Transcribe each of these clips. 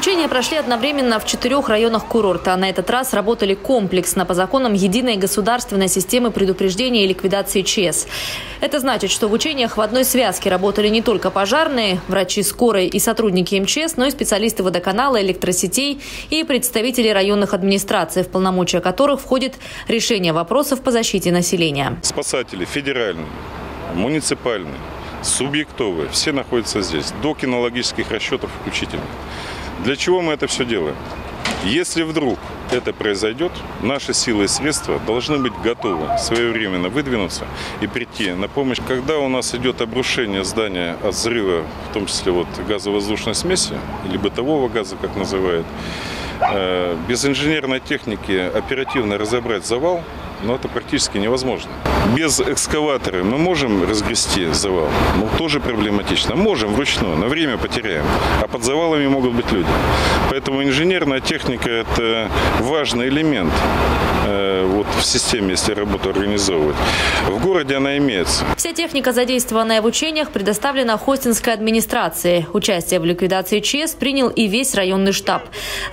Учения прошли одновременно в четырех районах курорта. На этот раз работали комплексно по законам единой государственной системы предупреждения и ликвидации ЧС. Это значит, что в учениях в одной связке работали не только пожарные, врачи скорой и сотрудники МЧС, но и специалисты водоканала, электросетей и представители районных администраций, в полномочия которых входит решение вопросов по защите населения. Спасатели федеральные, муниципальные, субъектовые, все находятся здесь, до кинологических расчетов включительно. Для чего мы это все делаем? Если вдруг это произойдет, наши силы и средства должны быть готовы своевременно выдвинуться и прийти на помощь. Когда у нас идет обрушение здания от взрыва, в том числе вот газовоздушной смеси или бытового газа, как называют, э, без инженерной техники оперативно разобрать завал, но это практически невозможно. Без экскаватора мы можем разгрести завал, но тоже проблематично. Можем вручную, на время потеряем. А под завалами могут быть люди. Поэтому инженерная техника – это важный элемент э, в системе, если работу организовывать. В городе она имеется. Вся техника, задействованная в учениях, предоставлена Хостинской администрации. Участие в ликвидации ЧС принял и весь районный штаб.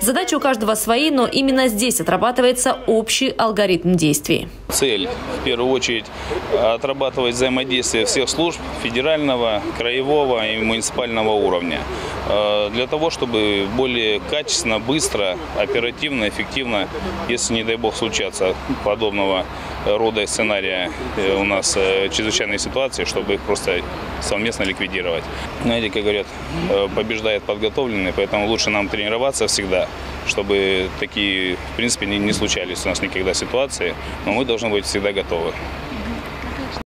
Задачи у каждого свои, но именно здесь отрабатывается общий алгоритм действий. Цель, в первую очередь, отрабатывать взаимодействие всех служб федерального, краевого и муниципального уровня. Э, Для того, чтобы более качественно, быстро, оперативно, эффективно, если, не дай бог, случаться подобного рода сценария э, у нас э, чрезвычайной ситуации, чтобы их просто совместно ликвидировать. Знаете, как говорят, э, побеждает подготовленный, поэтому лучше нам тренироваться всегда, чтобы такие, в принципе, не случались у нас никогда ситуации, но мы должны быть всегда готовы.